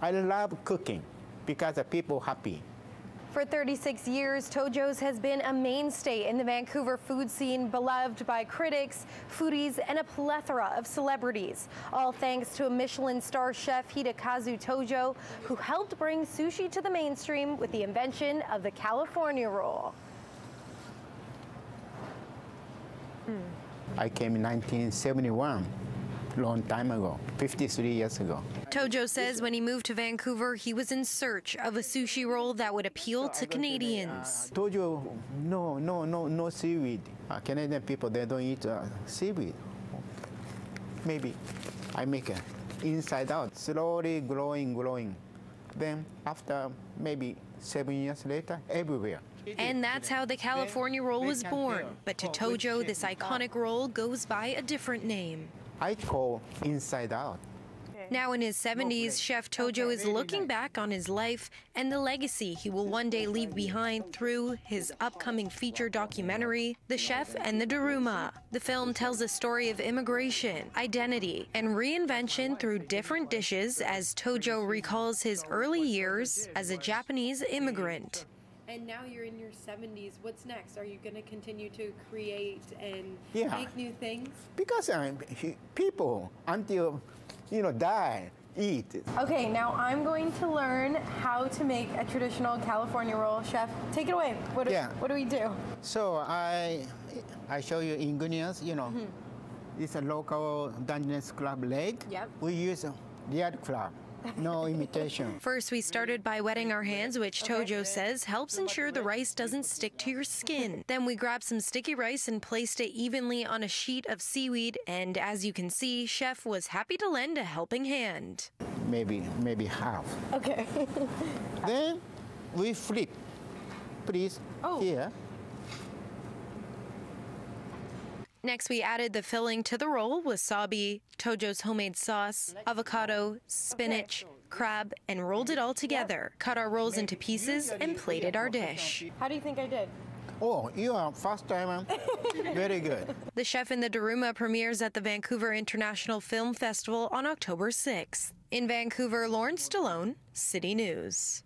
I love cooking because the people happy. For 36 years, Tojo's has been a mainstay in the Vancouver food scene, beloved by critics, foodies, and a plethora of celebrities. All thanks to a Michelin star chef, Hidekazu Tojo, who helped bring sushi to the mainstream with the invention of the California roll. I came in 1971, long time ago, 53 years ago. Tojo says when he moved to Vancouver, he was in search of a sushi roll that would appeal to Canadians. Told you, no, no, no, no seaweed. Uh, Canadian people, they don't eat uh, seaweed. Maybe I make it inside out, slowly growing, growing. Then after maybe seven years later, everywhere. And that's how the California roll was born. But to Tojo, this iconic roll goes by a different name. I call inside out. Now in his 70s, Chef Tojo is looking back on his life and the legacy he will one day leave behind through his upcoming feature documentary, The Chef and the Daruma. The film tells a story of immigration, identity, and reinvention through different dishes as Tojo recalls his early years as a Japanese immigrant. And now you're in your 70s. What's next? Are you going to continue to create and Yeah. make new things? Because he- people, until, you know, die, eat. Okay, now I'm going to learn how to make a traditional California roll. Chef, take it away. What do, Yeah. what do we do? So I, I show you ingredients. You know, mm-hmm. it's a local Dungeness Club leg. Yep. We use real club, no imitation. First, we started by wetting our hands, which Tojo says helps ensure the rice doesn't stick to your skin. Then we grabbed some sticky rice and placed it evenly on a sheet of seaweed. And as you can see, Chef was happy to lend a helping hand. maybe maybe half. Okay. then we flip. Please Oh. here. Next, we added the filling to the roll wasabi, Tojo's homemade sauce, avocado, spinach, crab, and rolled it all together. Cut our rolls into pieces and plated our dish. How do you think I did? Oh, you are first timer. Very good. The Chef and the Daruma premieres at the Vancouver International Film Festival on October 6th. In Vancouver, Lauren Stallone, City News.